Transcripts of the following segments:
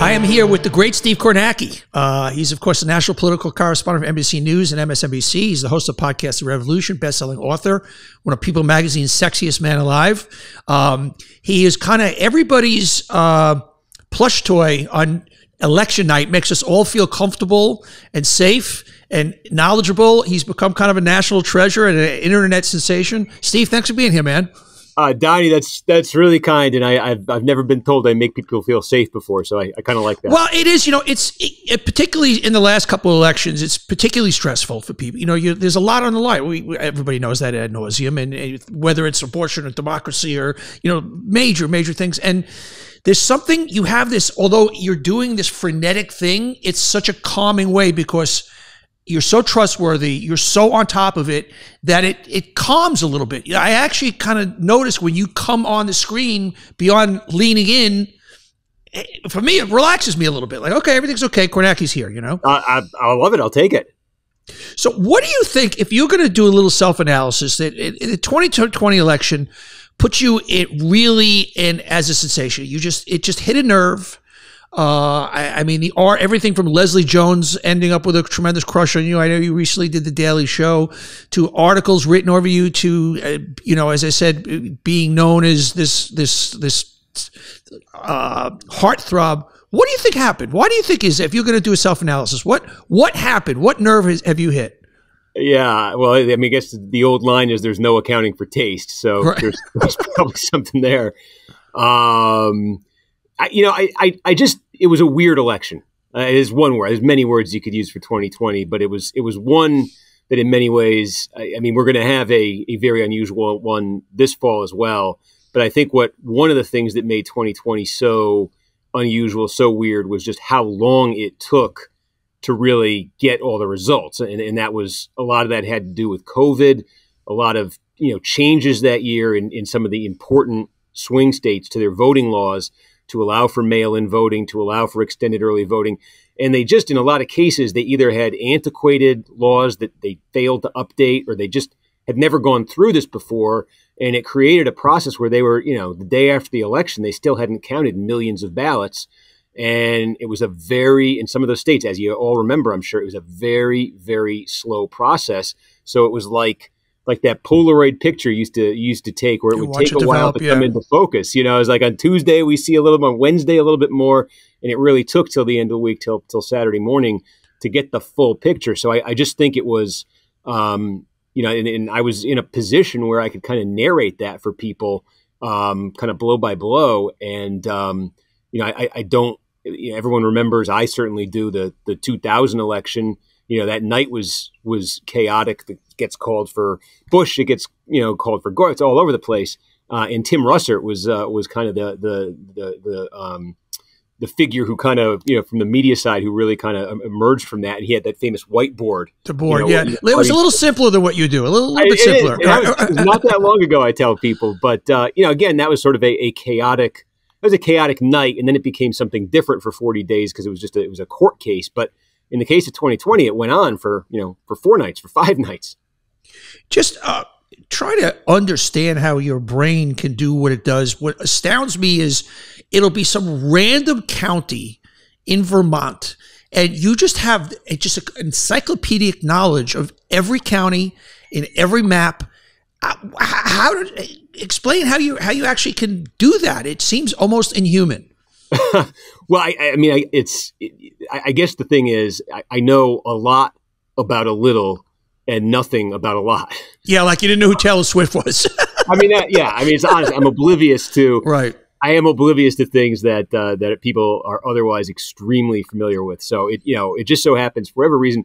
I am here with the great Steve Kornacki. Uh, he's, of course, the national political correspondent for NBC News and MSNBC. He's the host of podcast The Revolution, best-selling author, one of People Magazine's sexiest man alive. Um, he is kind of everybody's uh, plush toy on election night, makes us all feel comfortable and safe and knowledgeable. He's become kind of a national treasure and an internet sensation. Steve, thanks for being here, man. Uh, Donny, that's that's really kind, and I, have I've never been told I make people feel safe before, so I, I kind of like that. Well, it is, you know, it's it, particularly in the last couple of elections, it's particularly stressful for people. You know, you, there's a lot on the line. We, everybody knows that ad nauseum, and, and whether it's abortion or democracy or you know, major major things, and there's something you have this. Although you're doing this frenetic thing, it's such a calming way because you're so trustworthy, you're so on top of it that it it calms a little bit. I actually kind of notice when you come on the screen beyond leaning in. For me, it relaxes me a little bit. Like, okay, everything's okay. Kornacki's here, you know. I, I, I love it. I'll take it. So, what do you think if you're going to do a little self analysis that the 2020 election puts you it really in as a sensation? You just it just hit a nerve uh, I, I, mean, the art, everything from Leslie Jones ending up with a tremendous crush on you. I know you recently did the Daily Show, to articles written over you, to uh, you know, as I said, being known as this this this uh, heartthrob. What do you think happened? Why do you think is if you're going to do a self analysis? What what happened? What nerve has, have you hit? Yeah, well, I mean, I guess the old line is "there's no accounting for taste," so right. there's, there's probably something there. Um, I, you know, I, I, I, just it was a weird election. Uh, it is one word. There's many words you could use for 2020, but it was it was one that in many ways. I, I mean, we're going to have a a very unusual one this fall as well. But I think what one of the things that made 2020 so unusual, so weird, was just how long it took to really get all the results, and, and that was a lot of that had to do with COVID, a lot of you know changes that year in, in some of the important swing states to their voting laws to allow for mail in voting, to allow for extended early voting. And they just, in a lot of cases, they either had antiquated laws that they failed to update or they just had never gone through this before. And it created a process where they were, you know, the day after the election, they still hadn't counted millions of ballots. And it was a very, in some of those states, as you all remember, I'm sure, it was a very, very slow process. So it was like, like that Polaroid picture used to used to take, where it would take a develop, while to yeah. come into focus. You know, it was like on Tuesday we see a little more, Wednesday a little bit more, and it really took till the end of the week, till till Saturday morning, to get the full picture. So I, I just think it was, um, you know, and, and, I was in a position where I could kind of narrate that for people, um, kind of blow by blow, and um, you know, I, I don't. You know, everyone remembers. I certainly do the the 2000 election you know that night was was chaotic. It gets called for Bush. It gets you know called for Gore. It's all over the place. Uh, and Tim Russert was uh, was kind of the the the, the um, the figure who kind of you know from the media side who really kind of emerged from that and he had that famous whiteboard the board you know, yeah it was a little simpler than what you do a little, little bit simpler it, it, was, not that long ago i tell people but uh, you know again that was sort of a, a, chaotic it was a chaotic night and then it became something different for 40 days because it was just a, it was a court case but in the case of 2020, it went on for you know for four nights, for five nights. Just uh, try to understand how your brain can do what it does. What astounds me is it'll be some random county in Vermont, and you just have just an encyclopedic knowledge of every county in every map. Uh, how, how explain how you how you actually can do that? It seems almost inhuman. well, I, I, mean, I, it's. I, I, guess the thing is, I, I, know a lot about a little and nothing about a lot. Yeah, like you didn't know who Taylor Swift was. I mean, that, yeah. I mean, it's honest. I'm oblivious to. Right. I am oblivious to things that uh, that people are otherwise extremely familiar with. So it, you know, it just so happens for whatever reason,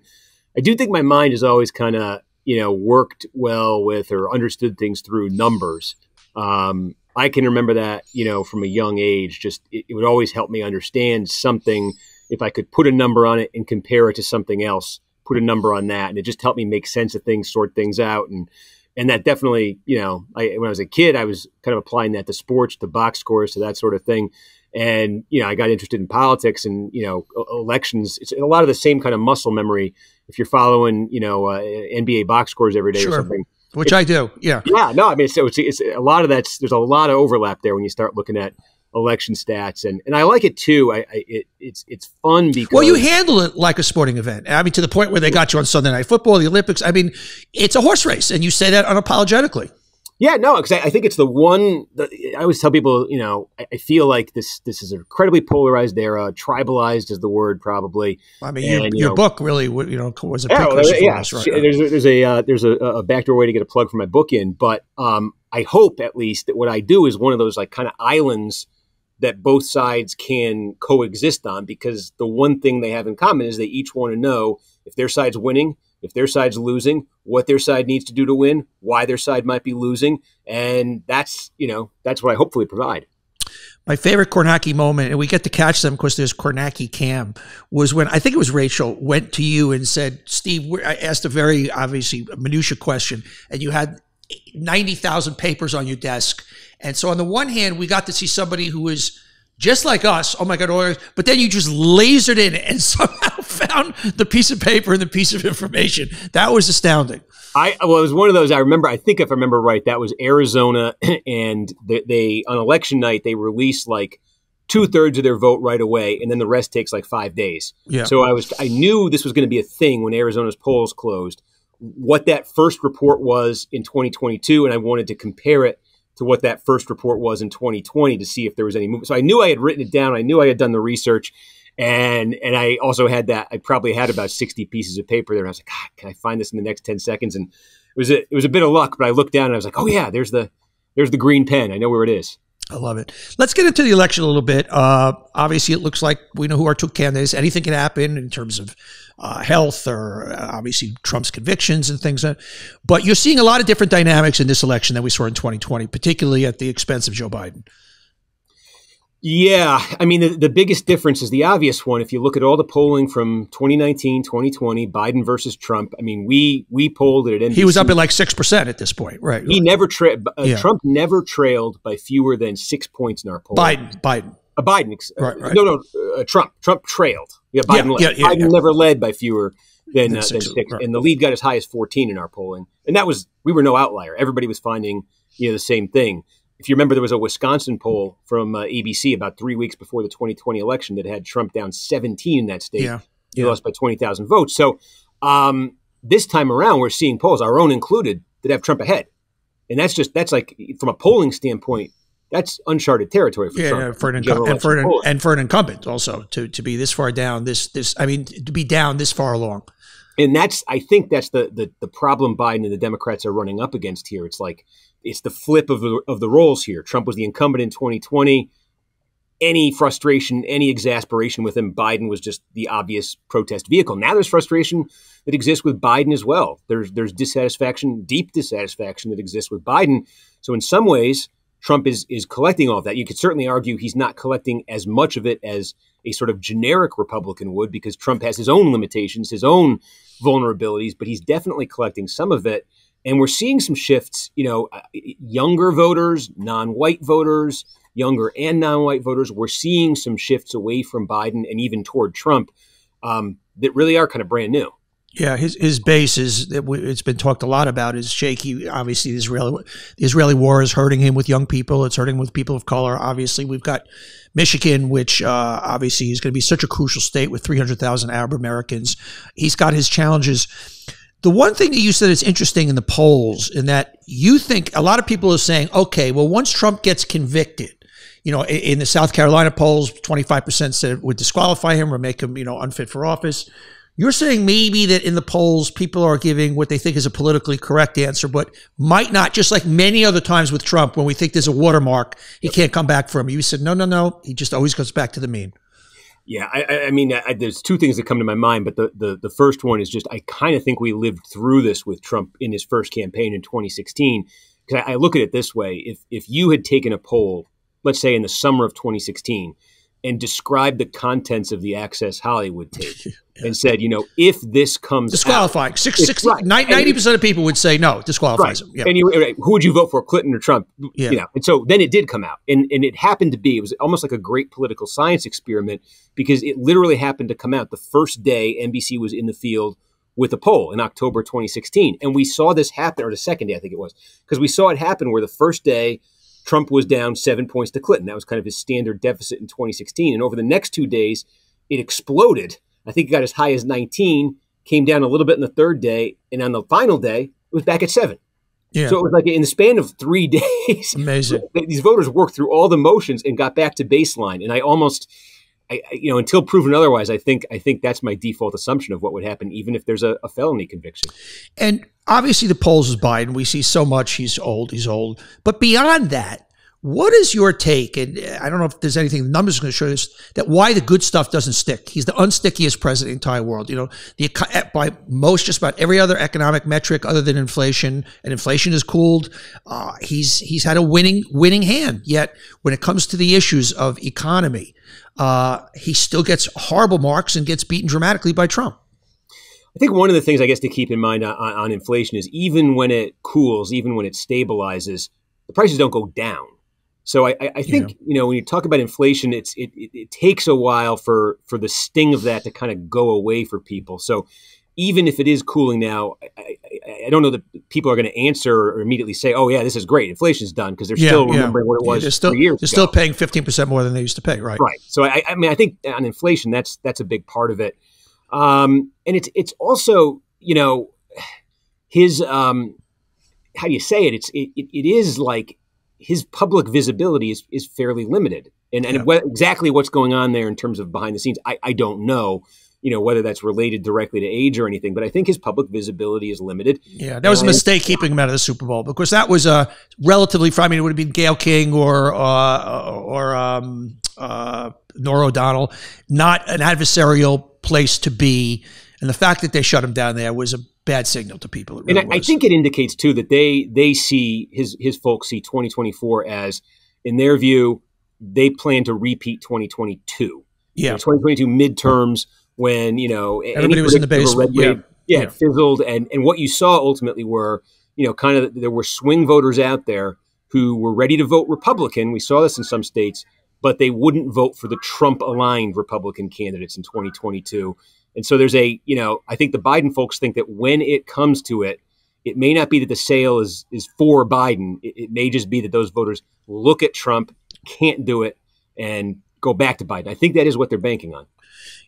I do think my mind has always kind of, you know, worked well with or understood things through numbers. Um, I can remember that, you know, from a young age. Just it, it, would always help me understand something if I could put a number on it and compare it to something else. Put a number on that, and it just helped me make sense of things, sort things out, and and that definitely, you know, I, when I was a kid, I was kind of applying that to sports, to box scores, to that sort of thing. And you know, I got interested in politics and you know, elections. It's a lot of the same kind of muscle memory. If you're following, you know, uh, NBA box scores every day sure. or something which I do. Yeah. Yeah. No, I mean, so it's, it's a lot of that's, there's a lot of overlap there when you start looking at election stats, and and I like it too. I, I it, it's it's fun because well, you handle it like a sporting event. I mean, to the point where they got you on Sunday Night Football, the Olympics. I mean, it's a horse race, and you say that unapologetically. Yeah, no, because I, I, think it's the one. That, I always tell people, you know, I, I, feel like this this is an incredibly polarized era. Tribalized is the word, probably. I mean, and, your, you your know, book really, you know, was a yeah, yeah. Us, right there's a, there's a uh, there's a, a, backdoor way to get a plug for my book in, but um, I hope at least that what I do is one of those like kind of islands that both sides can coexist on, because the one thing they have in common is they each want to know if their side's winning if their side's losing, what their side needs to do to win, why their side might be losing, and that's you know that's what I hopefully provide. My favorite Kornacki moment, and we get to catch them because there's Kornacki Cam, was when I think it was Rachel went to you and said, "Steve, I asked a very obviously minutia question, and you had ninety thousand papers on your desk." And so on the one hand, we got to see somebody who was just like us. Oh, oh my God, But then you just lasered in and somehow found the piece of paper and the piece of information. That was astounding. I well, it was one of those. I remember. I think if I remember right, that was Arizona, and they, they on election night they released like two thirds of their vote right away, and then the rest takes like five days. Yeah. So I was I knew this was going to be a thing when Arizona's polls closed. What that first report was in 2022, and I wanted to compare it to what that first report was in 2020 to see if there was any movement. So I knew I had written it down. I knew I had done the research. And and I also had that. I probably had about 60 pieces of paper there. And I was like, God, can I find this in the next 10 seconds? And it was a, it was a bit of luck, but I looked down and I was like, oh yeah, there's the there's the green pen. I know where it is. I love it. Let's get into the election a little bit. Uh, obviously, it looks like we know who our two candidates. Anything can happen in terms of uh, health or uh, obviously Trump's convictions and things. but you're seeing a lot of different dynamics in this election that we saw in 2020, particularly at the expense of Joe Biden. Yeah, I mean, the, the biggest difference is the obvious one. If you look at all the polling from 2019, 2020, Biden versus Trump, I mean, we we polled it at NBC. He was up at like 6% at this point, right? He never trailed, uh, yeah. Trump never trailed by fewer than six points in our poll. Biden, Biden. Uh, Biden, uh, right, right. no, no, uh, Trump. Trump trailed. Yeah, Biden, yeah, yeah, Biden never led by fewer than, than, uh, six, than six. Right. and the lead got as high as 14 in our polling. And that was, we were no outlier. Everybody was finding, you know, the same thing if you remember, there was a Wisconsin poll from uh, ABC about three weeks before the 2020 election that had Trump down 17 in that state. Yeah. He yeah. lost by 20,000 votes. So um, this time around, we're seeing polls, our own included, that have Trump ahead. And that's just, that's like, from a polling standpoint, that's uncharted territory for yeah, Trump. For an incu- and, for an, and for an incumbent also to, to be this far down, this, this, I mean, to be down this far along. And that's, I think that's the, the, the problem Biden and the Democrats are running up against here. It's like, it's the flip of the, of the roles here. Trump was the incumbent in 2020. Any frustration, any exasperation with him, Biden was just the obvious protest vehicle. Now there's frustration that exists with Biden as well. There's there's dissatisfaction, deep dissatisfaction that exists with Biden. So in some ways, Trump is is collecting all of that. You could certainly argue he's not collecting as much of it as a sort of generic Republican would, because Trump has his own limitations, his own vulnerabilities, but he's definitely collecting some of it. And we're seeing some shifts, you know, uh, younger voters, non white voters, younger and non white voters. We're seeing some shifts away from Biden and even toward Trump um, that really are kind of brand new. Yeah, his his base is it's been talked a lot about is shaky. Obviously, the Israeli the Israeli war is hurting him with young people. It's hurting with people of color. Obviously, we've got Michigan, which uh, obviously is going to be such a crucial state with three hundred thousand Arab Americans. He's got his challenges. The one thing that you said is interesting in the polls, in that you think a lot of people are saying, okay, well, once Trump gets convicted, you know, in, in the South Carolina polls, 25% said would disqualify him or make him, you know, unfit for office. You're saying maybe that in the polls, people are giving what they think is a politically correct answer, but might not, just like many other times with Trump, when we think there's a watermark, he can't come back from. You said, no, no, no. He just always goes back to the mean. Yeah, I, I mean, I, there's two things that come to my mind, but the, the, the first one is just I kind of think we lived through this with Trump in his first campaign in 2016. Because I, I look at it this way: if if you had taken a poll, let's say in the summer of 2016, and described the contents of the Access Hollywood tape, yeah. and said, you know, if this comes disqualifying, out, 60, right. 90 percent of people would say no, disqualifies right. him. Yeah. And you, right. who would you vote for, Clinton or Trump? Yeah. You know, and so then it did come out, and and it happened to be it was almost like a great political science experiment because it literally happened to come out the first day NBC was in the field with a poll in October 2016, and we saw this happen, or the second day I think it was, because we saw it happen where the first day Trump was down seven points to Clinton. That was kind of his standard deficit in 2016. And over the next two days, it exploded. I think it got as high as 19, came down a little bit in the third day, and on the final day, it was back at seven. Yeah. So it was like in the span of three days, amazing. These voters worked through all the motions and got back to baseline. And I almost, I, you know, until proven otherwise, I think I think that's my default assumption of what would happen, even if there's a, a felony conviction. And obviously, the polls is Biden. We see so much. He's old. He's old. But beyond that, what is your take? And I don't know if there's anything the numbers are going to show us that why the good stuff doesn't stick. He's the unstickiest president in the entire world. You know, the by most just about every other economic metric other than inflation, and inflation is cooled. Uh, he's he's had a winning winning hand. Yet when it comes to the issues of economy, uh, he still gets horrible marks and gets beaten dramatically by Trump. I think one of the things I guess to keep in mind on, on inflation is even when it cools, even when it stabilizes, the prices don't go down so I, I think yeah. you know when you talk about inflation, it's it, it, it, takes a while for for the sting of that to kind of go away for people. So even if it is cooling now, I, I, I don't know that people are going to answer or immediately say, "Oh yeah, this is great, inflation's done," because they're yeah, still remembering yeah. what it was. they're still years they're still paying fifteen percent more than they used to pay, right? Right. So I, I mean, I think on inflation, that's that's a big part of it, um, and it's it's also you know his um, how do you say it? It's it, it is like his public visibility is, is fairly limited. And, and yeah. exactly what's going on there in terms of behind the scenes, I, I don't know you know whether that's related directly to age or anything but i think his public visibility is limited yeah that was a mistake keeping him out of the super bowl because that was a relatively i mean it would have been gail king or uh, or um, uh, norah o'donnell not an adversarial place to be and the fact that they shut him down there was a bad signal to people. Really and I, I, think it indicates too that they they see his his folks see 2024 as, in their view, they plan to repeat 2022. Yeah, you know, 2022 midterms when you know everybody was in the base. Red yeah. yeah, yeah, fizzled, and and what you saw ultimately were you know kind of there were swing voters out there who were ready to vote Republican. We saw this in some states, but they wouldn't vote for the Trump aligned Republican candidates in 2022. And so there's a, you know, I think the Biden folks think that when it comes to it, it may not be that the sale is is for Biden. It, it may just be that those voters look at Trump, can't do it, and go back to Biden. I think that is what they're banking on.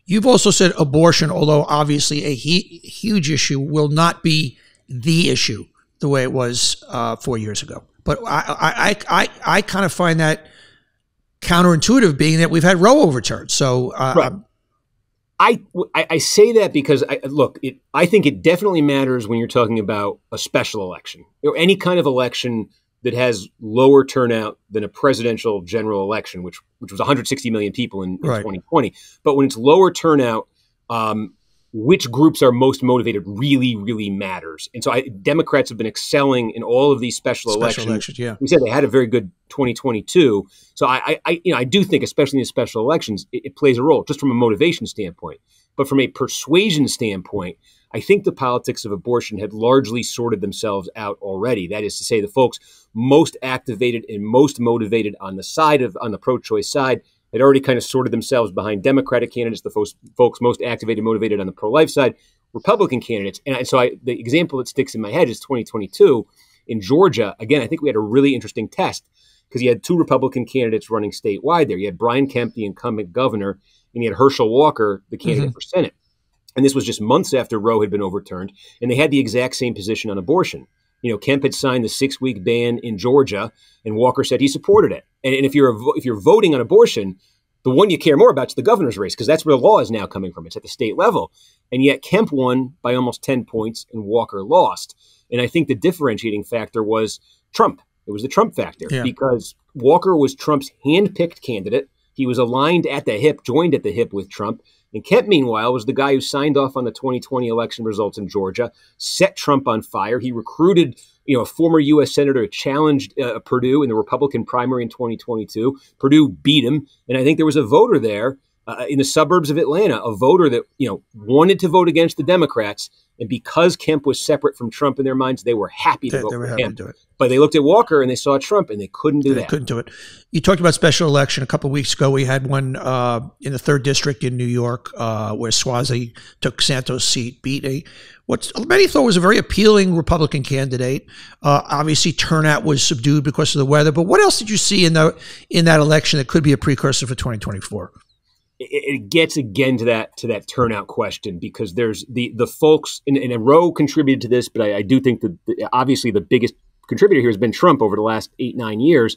You've also said abortion, although obviously a he- huge issue, will not be the issue the way it was uh, four years ago. But I, I, I, I kind of find that counterintuitive, being that we've had Roe overturned. So uh, right. I, I say that because I, look, it, I think it definitely matters when you're talking about a special election or any kind of election that has lower turnout than a presidential general election, which which was 160 million people in, in right. 2020. But when it's lower turnout, um, which groups are most motivated really, really matters. And so I, Democrats have been excelling in all of these special, special elections. elections. Yeah, we said they had a very good 2022. So I, I, you know, I do think, especially in the special elections, it, it plays a role just from a motivation standpoint. But from a persuasion standpoint, I think the politics of abortion had largely sorted themselves out already. That is to say, the folks most activated and most motivated on the side of on the pro-choice side had already kind of sorted themselves behind Democratic candidates, the folks, folks most activated, motivated on the pro life side, Republican candidates. And so I, the example that sticks in my head is 2022 in Georgia. Again, I think we had a really interesting test because you had two Republican candidates running statewide there. You had Brian Kemp, the incumbent governor, and you had Herschel Walker, the candidate mm-hmm. for Senate. And this was just months after Roe had been overturned, and they had the exact same position on abortion. You know, Kemp had signed the six-week ban in Georgia, and Walker said he supported it. And, and if you're a, if you're voting on abortion, the one you care more about is the governor's race because that's where the law is now coming from. It's at the state level, and yet Kemp won by almost ten points, and Walker lost. And I think the differentiating factor was Trump. It was the Trump factor yeah. because Walker was Trump's hand-picked candidate. He was aligned at the hip, joined at the hip with Trump. And Kemp, meanwhile, was the guy who signed off on the 2020 election results in Georgia, set Trump on fire. He recruited, you know, a former U.S. senator challenged uh, Perdue in the Republican primary in 2022. Perdue beat him, and I think there was a voter there uh, in the suburbs of Atlanta, a voter that you know wanted to vote against the Democrats, and because Kemp was separate from Trump in their minds, they were happy to They- vote they for happy him. to do it. But they looked at Walker and they saw Trump, and they couldn't do They that. couldn't do it. You talked about special election a couple of weeks ago. We had one uh, in the third district in New York uh, where Suozzi took Santos' seat, beat a what many thought was a very appealing Republican candidate. Uh, obviously, turnout was subdued because of the weather. But what else did you see in the in that election that could be a precursor for 2024? It, gets again to that to that turnout question because there's the the folks and, and Roe contributed to this, but I, I do think that the, obviously the biggest contributor here has been Trump over the last eight nine years,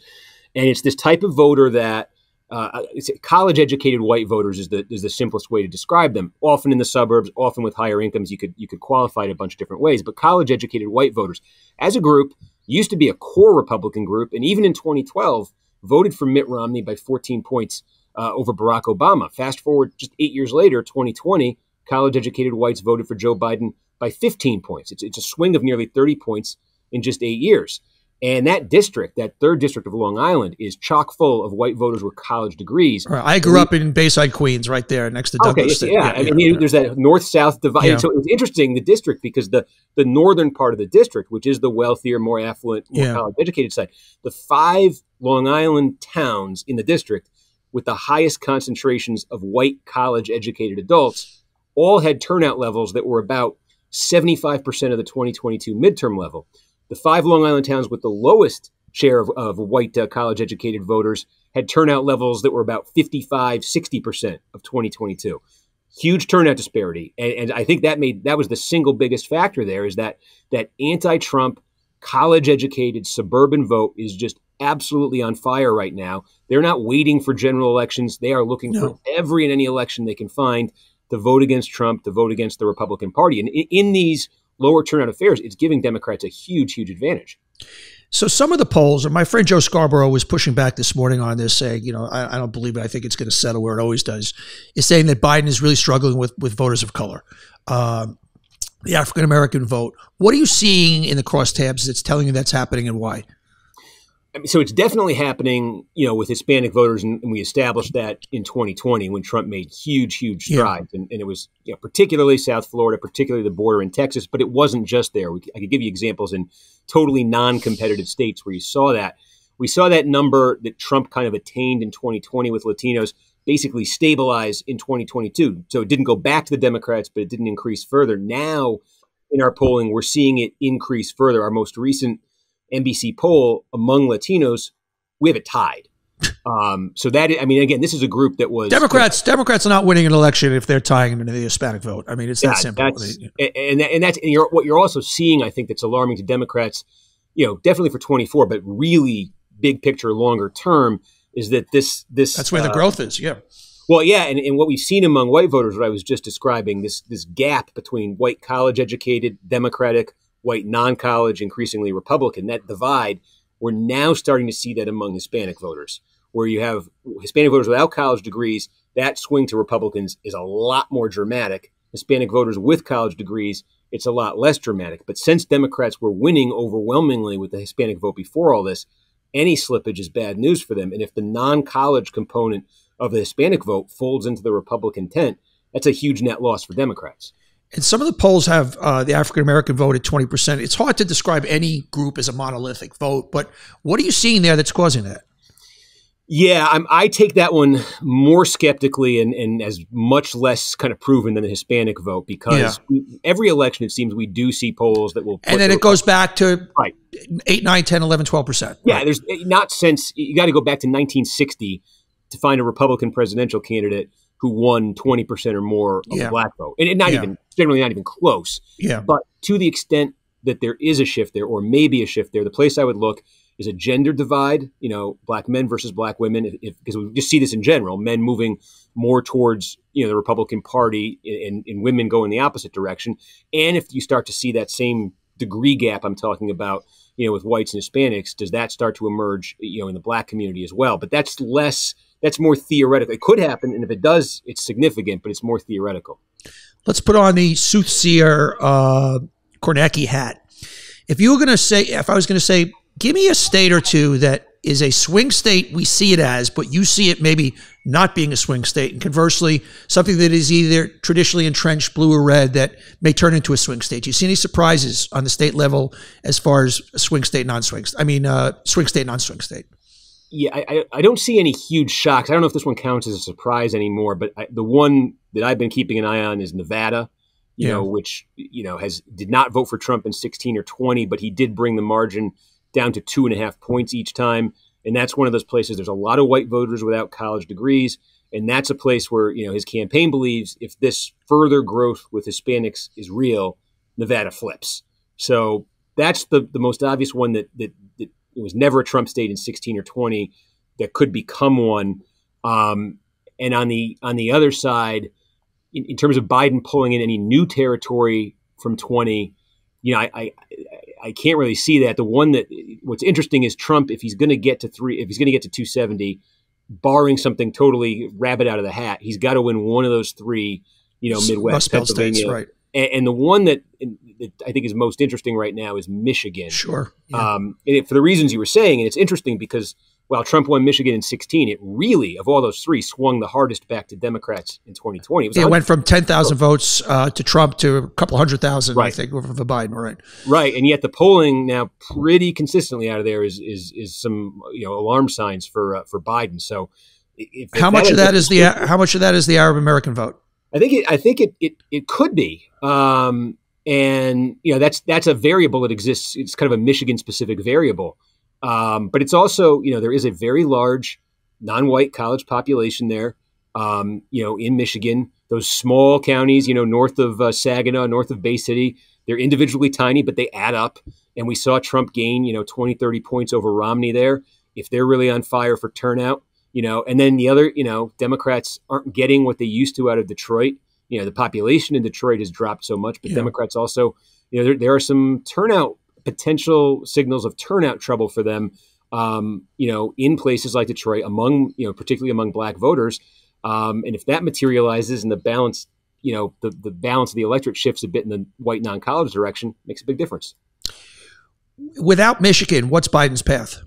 and it's this type of voter that. Uh, college educated white voters is the is the simplest way to describe them. Often in the suburbs, often with higher incomes, you could you could qualify it a bunch of different ways. But college educated white voters, as a group, used to be a core Republican group, and even in 2012, voted for Mitt Romney by 14 points uh, over Barack Obama. Fast forward just eight years later, 2020, college educated whites voted for Joe Biden by 15 points. It's, it's a swing of nearly 30 points in just eight years. And that district, that third district of Long Island, is chock full of white voters with college degrees. Right, I grew up in Bayside, Queens, right there next to Okay, Douglas. yeah, yeah. I mean, there's that north-south divide. Yeah. So it's interesting the district because the the northern part of the district, which is the wealthier, more affluent, more Yeah. college-educated side, the five Long Island towns in the district with the highest concentrations of white college-educated adults all had turnout levels that were about 75% of the 2022 midterm level. The five Long Island towns with the lowest share of, of white uh, college educated voters had turnout levels that were about 55, 60% of 2022. Huge turnout disparity. And, and I think that made that was the single biggest factor there is that that anti-Trump college educated suburban vote is just absolutely on fire right now. They're not waiting for general elections. They are looking No. for every and any election they can find to vote against Trump, to vote against the Republican Party. And in, in these lower turnout affairs, it's giving Democrats a huge, huge advantage. So some of the polls, and my friend Joe Scarborough was pushing back this morning on this, saying, you know, I, I don't believe it. I think it's going to settle where it always does. Is saying that Biden is really struggling with with voters of color, um, the African American vote. What are you seeing in the crosstabs that's telling you that's happening and why? I mean, so it's definitely happening, you know, with Hispanic voters, and, and we established that in 2020 when Trump made huge, huge Yeah. strides, and, and it was you know, particularly South Florida, particularly the border in Texas, but it wasn't just there. We, I could give you examples in totally non-competitive states where you saw that. We saw that number that Trump kind of attained in 2020 with Latinos basically stabilize in 2022. So it didn't go back to the Democrats, but it didn't increase further. Now, in our polling, we're seeing it increase further. Our most recent NBC poll among Latinos, we have it tied. Um, so that I mean, again, this is a group that was Democrats Democrats are not winning an election if they're tying into the Hispanic vote. I mean, it's Yeah, that simple. That's, and and and that's and you're, what you're also seeing. I think that's alarming to Democrats. You know, definitely for 24, but really big picture, longer term, is that this this that's where the uh, growth is. Yeah. Well, yeah, and, and what we've seen among white voters, what I was just describing, this this gap between white college educated, Democratic, white non college, increasingly Republican, that divide, we're now starting to see that among Hispanic voters, where you have Hispanic voters without college degrees, that swing to Republicans is a lot more dramatic. Hispanic voters with college degrees, it's a lot less dramatic. But since Democrats were winning overwhelmingly with the Hispanic vote before all this, any slippage is bad news for them. And if the non college component of the Hispanic vote folds into the Republican tent, that's a huge net loss for Democrats. And some of the polls have uh, the African American vote at 20%. It's hard to describe any group as a monolithic vote, but what are you seeing there that's causing that? Yeah, I'm, I take that one more skeptically and, and as much less kind of proven than the Hispanic vote because we, every election, it seems we do see polls that will. put And then it goes back to Right. 8, 9, 10, 11, 12%. Yeah, there's not since you got to go back to 1960 to find a Republican presidential candidate who won 20% or more of Yeah. the black vote. And, not Yeah. even, generally not even close. Yeah. But to the extent that there is a shift there, or maybe a shift there, the place I would look is a gender divide. You know, black men versus black women. If, if because we just see this in general, men moving more towards you know the Republican Party, and, and women in the opposite direction. And if you start to see that same degree gap I'm talking about, you know, with whites and Hispanics, does that start to emerge, you know, in the black community as well? But that's less. That's more theoretical. It could happen, and if it does, it's significant, but it's more theoretical. Let's put on the soothsayer uh, Kornacki hat. If you were going to say, if I was going to say, give me a state or two that is a swing state we see it as, but you see it maybe not being a swing state. And conversely, something that is either traditionally entrenched blue or red that may turn into a swing state. Do you see any surprises on the state level as far as swing state, non swing? I mean, uh, swing state, non swing state? Yeah, I, I don't see any huge shocks. I don't know if this one counts as a surprise anymore, but I, the one that I've been keeping an eye on is Nevada you yeah. know, which you know has did not vote for Trump in 16 or 20, but he did bring the margin down to two and a half points each time. And that's one of those places. There's a lot of white voters without college degrees, and that's a place where you know his campaign believes if this further growth with Hispanics is real, Nevada flips. So that's the the most obvious one that that, that it was never a Trump state in 16 or 20 that could become one. Um, and on the on the other side, in, in, terms of Biden pulling in any new territory from 20, you know, I, I, I can't really see that. The one that what's interesting is Trump, if he's going to get to three, if he's going to get to 270, barring something totally rabbit out of the hat, he's got to win one of those three, you know, Midwest, Pennsylvania, states, right? And, and, the one that, that, I think is most interesting right now is Michigan. Sure. Yeah. Um, it, for the reasons you were saying, and it's interesting because while Trump won Michigan in 16, it really, of all those three, swung the hardest back to Democrats in 2020. It, it went from 10,000 votes uh, to Trump to a couple hundred thousand, right. I think, for Biden, right? Right, and yet the polling now pretty consistently out of there is is is some you know alarm signs for uh, for Biden. So, if, how if much of that is the how much of that is the Arab American vote? I think it, I think it it, it could be. Um, and you know that's that's a variable that exists. It's kind of a Michigan specific variable. Um, but it's also, you know, there is a very large non-white college population there. Um, you know, in Michigan, those small counties, you know, north of uh, Saginaw, north of Bay City, they're individually tiny, but they add up. And we saw Trump gain, you know, 20, 30 points over Romney there. If they're really on fire for turnout, you know, and then the other, you know, Democrats aren't getting what they used to out of Detroit. You know, the population in Detroit has dropped so much, but yeah. Democrats also, you know, there, there are some turnout potential signals of turnout trouble for them, um, you know, in places like Detroit, among you know, particularly among Black voters. Um, and if that materializes and the balance, you know, the the balance of the electorate shifts a bit in the white non-college direction, makes a big difference. Without Michigan, what's Biden's path?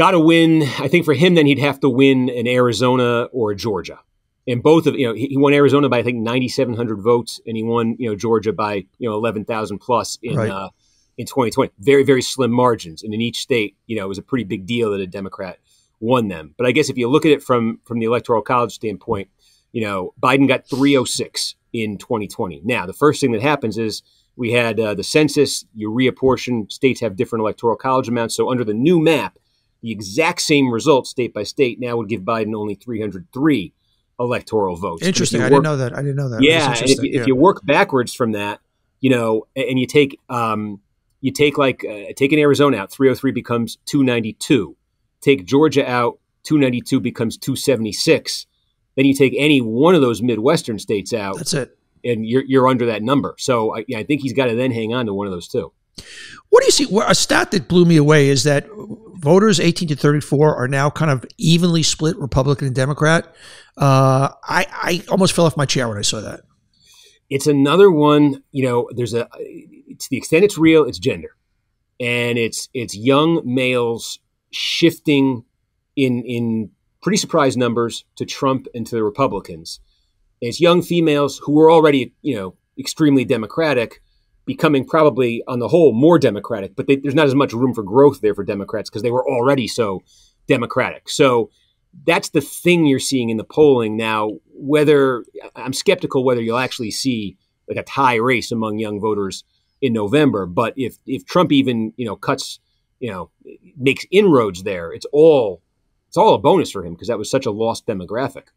Got to win. I think for him, then he'd have to win in Arizona or Georgia and both of you know he, won Arizona by I think 9,700 votes, and he won you know Georgia by you know 11,000 plus in right. uh, in 2020. Very very slim margins, and in each state, you know, it was a pretty big deal that a Democrat won them. But I guess if you look at it from from the electoral college standpoint, you know, Biden got 306 in 2020. Now the first thing that happens is we had uh, the census. You reapportion. States have different electoral college amounts. So under the new map, the exact same results state by state now would give Biden only 303 electoral votes. Interesting. Work, I didn't know that. I didn't know that. Yeah, and if, you, yeah. if you work backwards from that, you know, and you take um, you take like uh, take an Arizona out, 303 becomes 292. Take Georgia out, 292 becomes 276. Then you take any one of those Midwestern states out. That's it. And you're, you're under that number. So I, I think he's got to then hang on to one of those two. What do you see? A stat that blew me away is that voters 18 to 34 are now kind of evenly split Republican and Democrat. Uh, I, I almost fell off my chair when I saw that. It's another one, you know, there's a, to the extent it's real, it's gender. And it's, it's young males shifting in, in pretty surprise numbers to Trump and to the Republicans. And it's young females who were already, you know, extremely Democratic becoming probably on the whole more democratic but they, there's not as much room for growth there for democrats because they were already so democratic. So that's the thing you're seeing in the polling now whether i'm skeptical whether you'll actually see like a tie race among young voters in november but if if trump even you know cuts you know makes inroads there it's all it's all a bonus for him because that was such a lost demographic.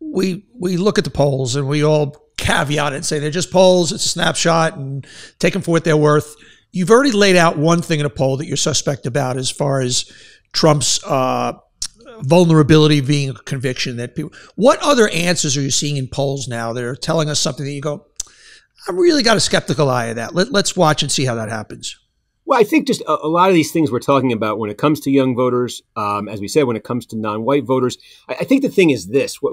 We we look at the polls and we all caveat and say they're just polls, it's a snapshot, and take them for what they're worth. You've already laid out one thing in a poll that you're suspect about as far as Trump's uh, vulnerability being a conviction that people. What other answers are you seeing in polls now that are telling us something that you go, I've really got a skeptical eye of that. Let, us watch and see how that happens. Well, I think just a, a, lot of these things we're talking about when it comes to young voters, um, as we said, when it comes to non-white voters, I, I think the thing is this. What,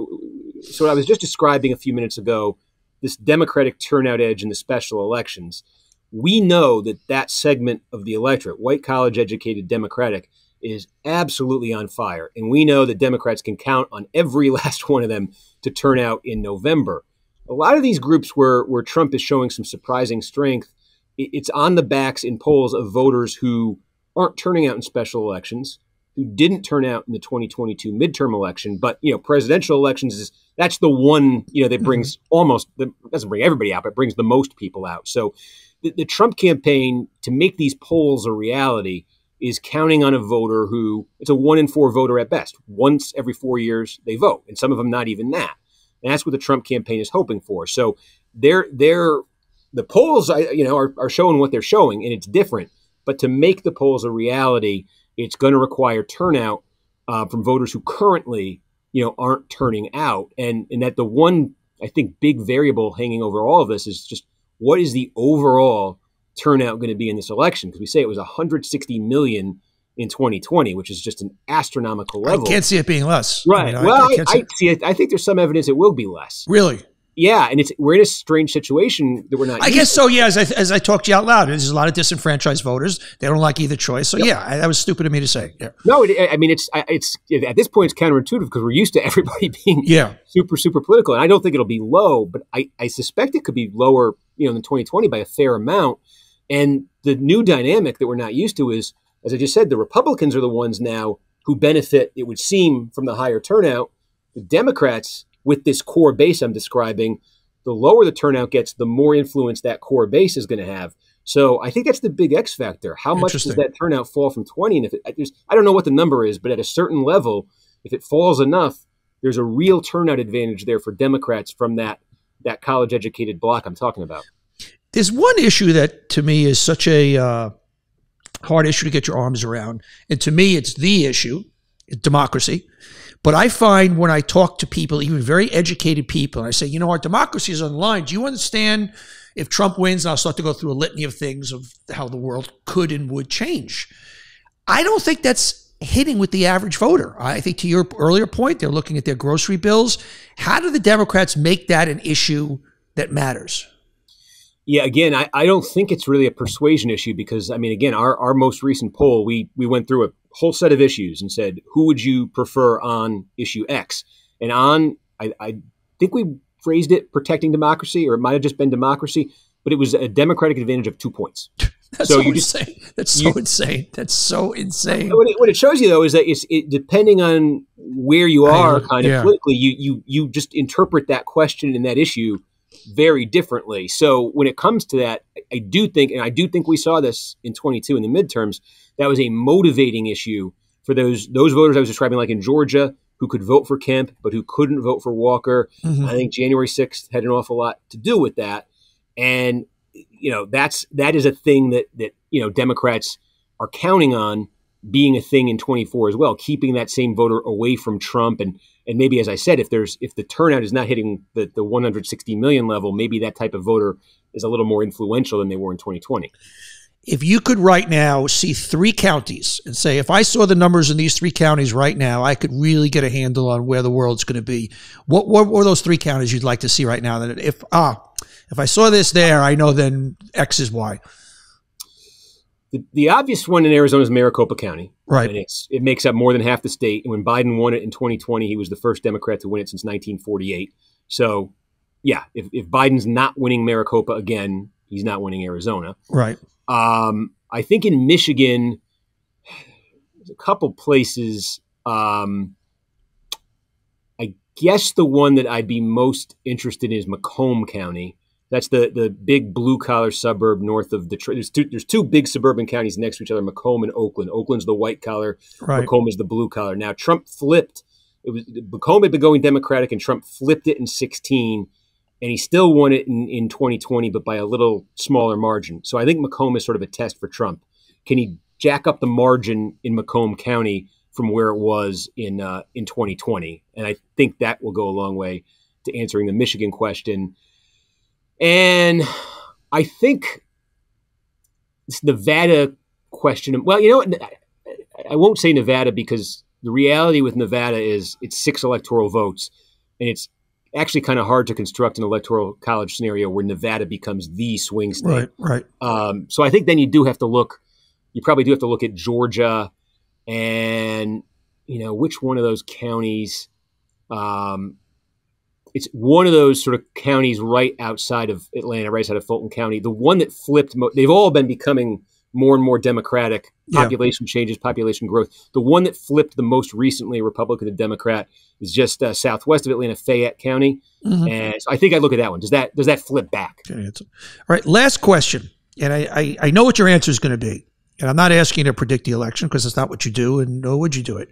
so what I was just describing a few minutes ago this Democratic turnout edge in the special elections. we know that that segment of the electorate, white college educated Democratic, is absolutely on fire. And we know that Democrats can count on every last one of them to turn out in November. A lot of these groups where, where Trump is showing some surprising strength, it's on the backs in polls of voters who aren't turning out in special elections, who didn't turn out in the 2022 midterm election. But, you know, presidential elections is that's the one, you know, that brings mm-hmm. almost, doesn't bring everybody out, but brings the most people out. So the, the Trump campaign to make these polls a reality is counting on a voter who it's a one in four voter at best. Once every four years they vote, and some of them not even that. And that's what the Trump campaign is hoping for. So they're they're the polls, you know, are, are showing what they're showing, and it's different. But to make the polls a reality, it's going to require turnout uh, from voters who currently, you know, aren't turning out. And and that the one I think big variable hanging over all of this is just what is the overall turnout going to be in this election? Because we say it was 160 million in 2020, which is just an astronomical level. I can't see it being less. Right. I mean, well, I, I, I see it. I think there's some evidence it will be less. Really? Yeah, and it's we're in a strange situation that we're not. I guess so. Yeah, as I as I talked to you out loud, there's a lot of disenfranchised voters. They don't like either choice. So yep. yeah, that was stupid of me to say. Yeah. No, it, I mean it's it's at this point it's counterintuitive because we're used to everybody being yeah super super political, and I don't think it'll be low, but I I suspect it could be lower, you know, than 2020 by a fair amount. And the new dynamic that we're not used to is, as I just said, the Republicans are the ones now who benefit. It would seem from the higher turnout. The Democrats with this core base I'm describing, the lower the turnout gets, the more influence that core base is going to have. So I think that's the big X factor. How much does that turnout fall from 20? And if it, I don't know what the number is, but at a certain level, if it falls enough, there's a real turnout advantage there for Democrats from that that college educated block I'm talking about. There's one issue that to me is such a uh, hard issue to get your arms around, and to me, it's the issue: democracy. But I find when I talk to people, even very educated people, and I say, you know, our democracy is on the line. Do you understand if Trump wins? And I'll start to go through a litany of things of how the world could and would change. I don't think that's hitting with the average voter. I think to your earlier point, they're looking at their grocery bills. How do the Democrats make that an issue that matters? Yeah, again, I, I don't think it's really a persuasion issue because I mean, again, our, our most recent poll, we we went through a whole set of issues and said, who would you prefer on issue X? And on, I, I think we phrased it protecting democracy, or it might have just been democracy, but it was a Democratic advantage of two points. That's so, insane. Just, That's so you, insane. That's so insane. What it, what it, shows you though is that it's it, depending on where you are, kind of politically, you you you just interpret that question and that issue very differently. So when it comes to that, I do think, and I do think we saw this in 22 in the midterms, that was a motivating issue for those those voters I was describing, like in Georgia, who could vote for Kemp but who couldn't vote for Walker. Mm-hmm. I think January 6th had an awful lot to do with that, and you know that's that is a thing that that you know Democrats are counting on being a thing in 24 as well, keeping that same voter away from Trump and and maybe as I said, if there's if the turnout is not hitting the, the 160 million level, maybe that type of voter is a little more influential than they were in 2020. If you could right now see three counties and say, if I saw the numbers in these three counties right now, I could really get a handle on where the world's going to be. What, what were those three counties you'd like to see right now? That if ah, if I saw this there, I know then X is Y. The, the obvious one in Arizona is Maricopa County. Right. And it's, it makes up more than half the state. And when Biden won it in 2020, he was the first Democrat to win it since 1948. So, yeah, if, if Biden's not winning Maricopa again, he's not winning Arizona. Right. Um, I think in Michigan, there's a couple places. Um, I guess the one that I'd be most interested in is Macomb County. That's the the big blue collar suburb north of Detroit. There's two, there's two big suburban counties next to each other: Macomb and Oakland. Oakland's the white collar, right. Macomb is the blue collar. Now Trump flipped. It was Macomb had been going Democratic, and Trump flipped it in 16, and he still won it in, in 2020, but by a little smaller margin. So I think Macomb is sort of a test for Trump. Can he jack up the margin in Macomb County from where it was in uh, in 2020? And I think that will go a long way to answering the Michigan question. And I think this Nevada question. Well, you know, what? I won't say Nevada because the reality with Nevada is it's six electoral votes, and it's actually kind of hard to construct an electoral college scenario where Nevada becomes the swing state. Right, right. Um, so I think then you do have to look. You probably do have to look at Georgia, and you know which one of those counties. Um, it's one of those sort of counties right outside of Atlanta, right outside of Fulton County. The one that flipped. Mo- they've all been becoming more and more democratic. Population yeah. changes, population growth. The one that flipped the most recently, Republican to Democrat, is just uh, southwest of Atlanta, Fayette County. Mm-hmm. And so I think I look at that one. Does that does that flip back? Good answer. All right, last question, and I I, I know what your answer is going to be, and I'm not asking you to predict the election because it's not what you do, and nor would you do it.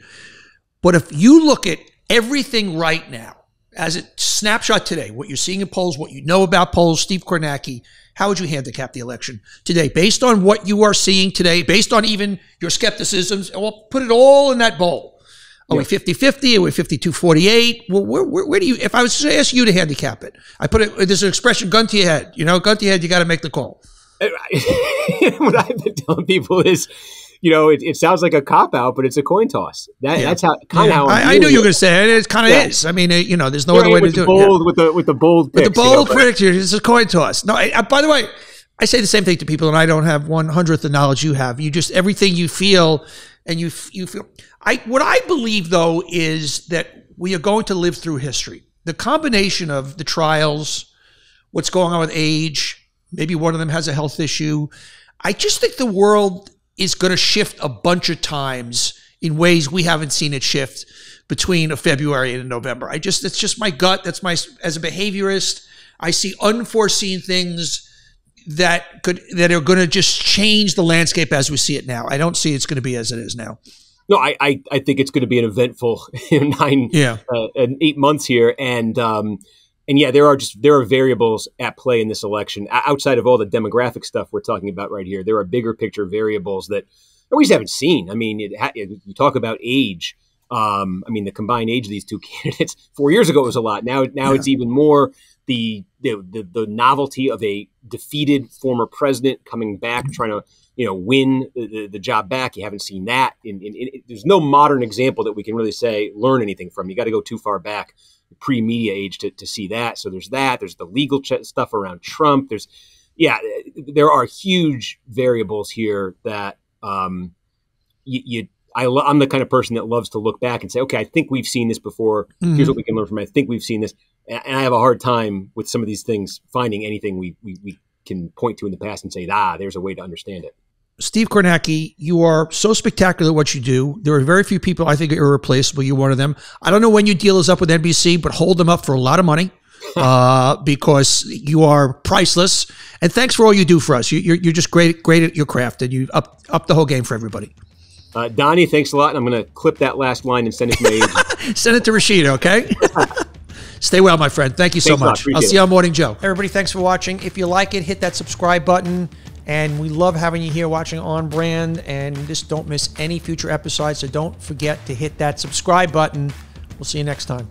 But if you look at everything right now, as a snapshot today, what you're seeing in polls, what you know about polls, Steve Kornacki, how would you handicap the election today based on what you are seeing today, based on even your skepticisms? Well, put it all in that bowl. Are yeah. we 50 50? Are we 52 48? Well, where, where, where, do you, if I was to ask you to handicap it, I put it, there's an expression, gun to your head. You know, gun to your head, you got to make the call. what I've been telling people is, you know, it, it sounds like a cop out, but it's a coin toss. That, yeah. That's how kind of yeah. how i i knew you were going to say it. It kind of yeah. is. I mean, it, you know, there's no You're other way to do bold, it. With the with the bold, picks, with the bold you know, prediction, it's a coin toss. No, I, I, by the way, I say the same thing to people, and I don't have one hundredth the knowledge you have. You just everything you feel, and you you feel. I what I believe though is that we are going to live through history. The combination of the trials, what's going on with age, maybe one of them has a health issue. I just think the world is going to shift a bunch of times in ways we haven't seen it shift between a February and a November. I just it's just my gut. That's my as a behaviorist, I see unforeseen things that could that are going to just change the landscape as we see it now. I don't see it's going to be as it is now. No, I, I, I think it's going to be an eventful nine, yeah, uh, and eight months here, and um, and yeah, there are just there are variables at play in this election outside of all the demographic stuff we're talking about right here. There are bigger picture variables that we just haven't seen. I mean, it, it, you talk about age. Um, I mean, the combined age of these two candidates four years ago was a lot. Now, now yeah. it's even more. The, the, the the novelty of a defeated former president coming back, mm-hmm. trying to you know win the, the job back. You haven't seen that. In, in, in, there's no modern example that we can really say learn anything from. You got to go too far back pre media age to, to see that. So there's that. There's the legal ch- stuff around Trump. There's, yeah, there are huge variables here that um, you, you I am the kind of person that loves to look back and say, okay, I think we've seen this before. Mm-hmm. Here's what we can learn from it. I think we've seen this. And I have a hard time with some of these things finding anything we, we, we can point to in the past and say, ah, there's a way to understand it. Steve Kornacki, you are so spectacular at what you do. There are very few people I think are irreplaceable. You're one of them. I don't know when your deal is up with NBC, but hold them up for a lot of money uh, because you are priceless. And thanks for all you do for us. You, are you're just great, great at your craft, and you up up the whole game for everybody. Uh, Donny, thanks a lot. And I'm going to clip that last line and send it to my agent. send it to Rashida, okay? Stay well, my friend. Thank you so much. I'll see you on Morning Joe. Everybody, thanks for watching. If you like it, hit that subscribe button. And we love having you here watching On Brand. And just don't miss any future episodes. So don't forget to hit that subscribe button. We'll see you next time.